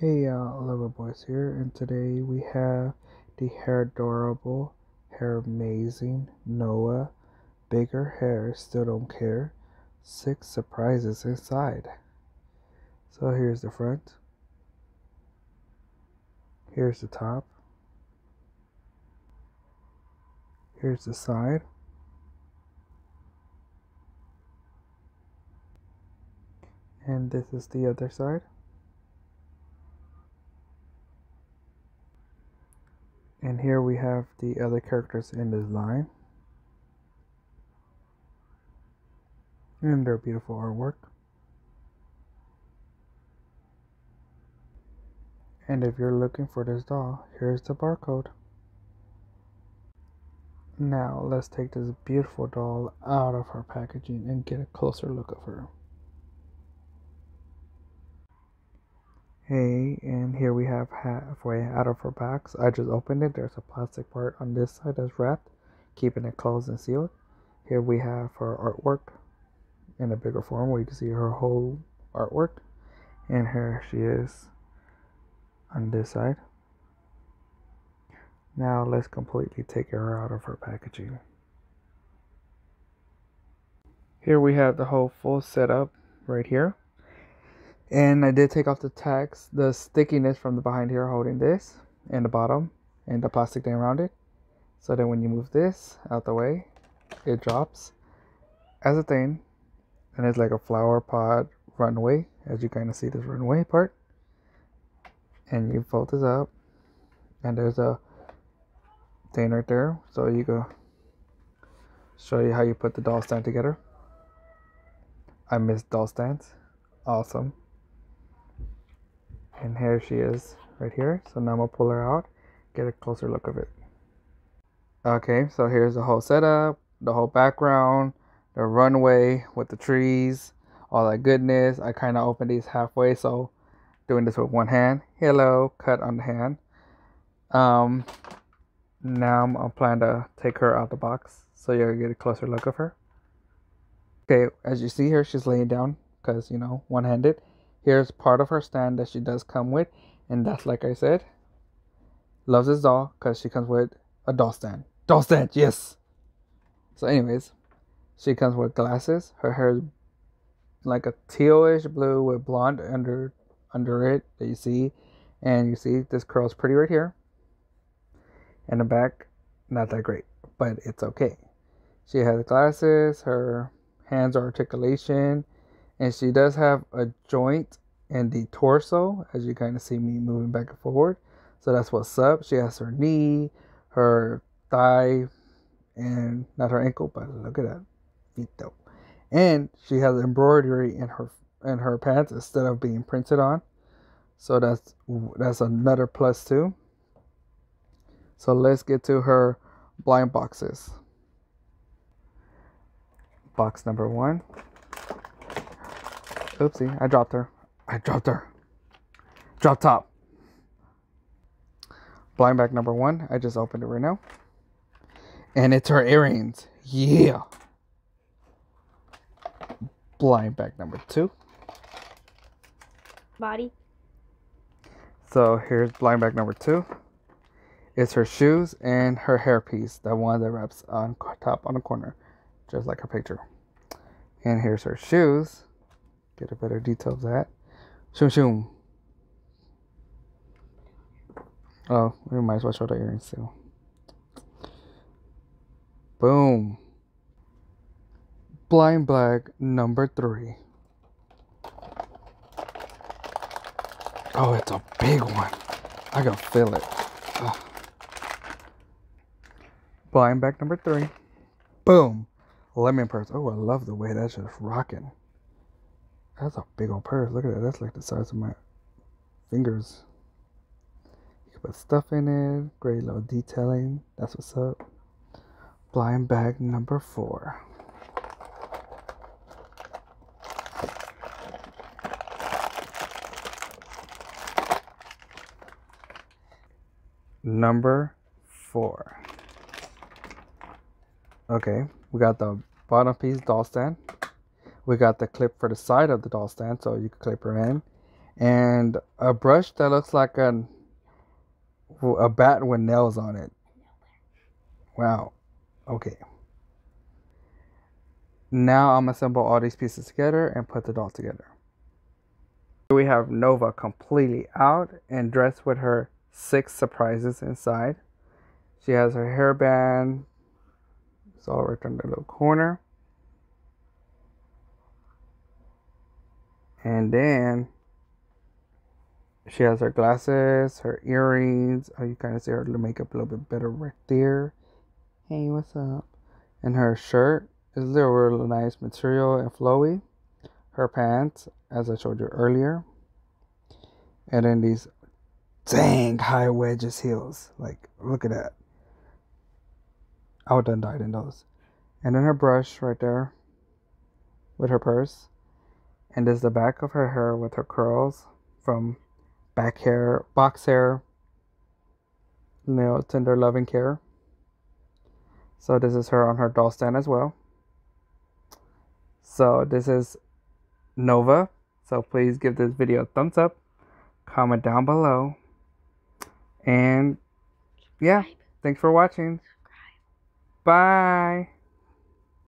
Hey y'all, Lover Boys here, and today we have the Hairdorable, hair amazing Noah. Bigger hair, still don't care. Six surprises inside. So here's the front. Here's the top. Here's the side. And this is the other side. And here we have the other characters in this line. And their beautiful artwork. And if you're looking for this doll, here's the barcode. Now let's take this beautiful doll out of her packaging and get a closer look of her. Hey, and here we have halfway out of her box. I just opened it. There's a plastic part on this side that's wrapped, keeping it closed and sealed. Here we have her artwork in a bigger form where you can see her whole artwork. And here she is on this side. Now let's completely take her out of her packaging. Here we have the whole full setup right here. And I did take off the tags, the stickiness from the behind here holding this and the bottom and the plastic thing around it. So then when you move this out the way, it drops as a thing. And it's like a flower pot runway, as you kind of see this runway part. And you fold this up and there's a thing right there. So you go show you how you put the doll stand together. I miss doll stands. Awesome and here she is right here. So now I'm gonna pull her out get a closer look of it. Okay so here's the whole setup the whole background the runway with the trees all that goodness. I kind of opened these halfway so doing this with one hand. Hello cut on the hand. Um now I'm, planning to take her out the box so you'll get a closer look of her. Okay as you see here she's laying down because you know one-handed Here's part of her stand that she does come with, and that's like I said, loves this doll because she comes with a doll stand. Doll stand, yes. So, anyways, she comes with glasses. Her hair is like a tealish blue with blonde under under it that you see, and you see this curl's pretty right here. And the back, not that great, but it's okay. She has glasses. Her hands are articulation and she does have a joint in the torso as you kind of see me moving back and forward. So that's what's up. She has her knee her thigh and not her ankle but look at that. Feet though and she has embroidery in her in her pants instead of being printed on. So that's that's another plus too. So let's get to her blind boxes. Box number one Oopsie, I dropped her. I dropped her. Drop top. Blind bag number one. I just opened it right now. And it's her earrings. Yeah. Blind bag number two. Body. So here's blind bag number two. It's her shoes and her hairpiece, the one that wraps on top on the corner, just like her picture. And here's her shoes. Get a better detail of that. Shoom shoom. Oh, we might as well show the earrings too. Boom. Blind bag number three. Oh, it's a big one. I can feel it. Ugh. Blind bag number three. Boom. Lemon purse. Oh, I love the way that's just rocking. That's a big old purse. Look at that. That's like the size of my fingers. You can put stuff in it. Great little detailing. That's what's up. Blind bag number four. Number four. Okay, we got the bottom piece doll stand we got the clip for the side of the doll stand so you can clip her in and a brush that looks like an a bat with nails on it. Wow. Okay. Now I'm assemble all these pieces together and put the doll together. We have Nova completely out and dressed with her six surprises inside. She has her hairband. It's all right in the little corner. And then she has her glasses, her earrings. Oh, you kind of see her makeup a little bit better right there. Hey, what's up? And her shirt is a little nice material and flowy. Her pants, as I showed you earlier. And then these dang high wedges heels. Like, look at that. I would have died in those. And then her brush right there with her purse. And is the back of her hair with her curls from back hair, box hair, you know, tender loving care. So this is her on her doll stand as well. So this is Nova. So please give this video a thumbs up, comment down below, and yeah, thanks for watching. Bye.